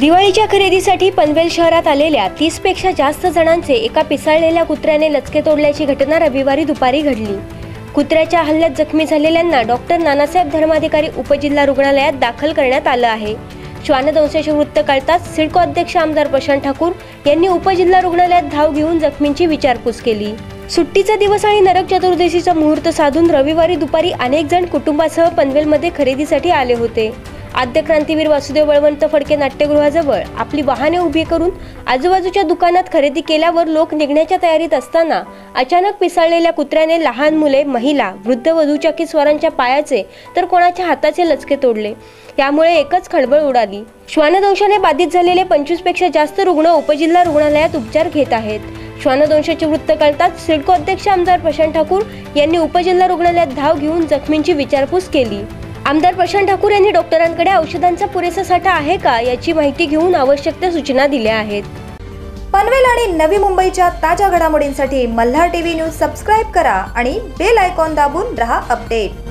दिवाळीच्या खरेदीसाठी पनवेल शहरात आलेल्या तीसपेक्षा जास्त जणांचे एका पिसाळलेल्या कुत्र्याने लचके तोडल्याची घटना रविवारी दुपारी घडली. कुत्र्याच्या हल्ल्यात जखमी झालेल्यांना डॉक्टर नानासाहेब धर्माधिकारी उपजिल्हा रुग्णालयात दाखल करण्यात आलं आहे. श्वानदंशाचे वृत्त कळताच सिडको अध्यक्ष आमदार प्रशांत ठाकूर यांनी उपजिल्हा रुग्णालयात धाव घेऊन जखमींची विचारपूस केली. सुट्टीचा दिवस आणि नरक चतुर्दशीचा मुहूर्त साधून रविवारी दुपारी अनेक जण कुटुंबासह पनवेलमध्ये खरेदीसाठी आले होते. आद्य क्रांतीवीर वासुदेव बळवंत फडके नाट्यगृहाजवळ आपली वाहने उभी करून आजूबाजूच्या दुकानात खरेदी केल्यावर लोक निघण्याच्या तयारीत असताना अचानक पिसाळलेल्या कुत्र्याने लहान मुले महिला वृद्ध वधूच्या स्वरांच्या पायाचे तर कोणाच्या हाताचे लचके तोडले. त्यामुळे एकच खळबळ उडाली. श्वानदंशाने बाधित झालेले पंचवीसपेक्षा जास्त रुग्ण उपजिल्हा रुग्णालयात उपचार घेत आहेत. श्वानदंशाचे वृत्त कळताच सिडको अध्यक्ष आमदार प्रशांत ठाकूर यांनी उपजिल्हा रुग्णालयात धाव घेऊन जखमींची विचारपूस केली. आमदार प्रशांत ठाकूर यांनी डॉक्टरांकडे औषधांचा पुरेसा साठा आहे का याची माहिती घेऊन आवश्यक त्या सूचना दिल्या आहेत. पनवेल आणि नवी मुंबईच्या ताज्या घडामोडींसाठी मल्हार टीव्ही न्यूज सबस्क्राईब करा आणि बेल आयकॉन दाबून रहा अपडेट.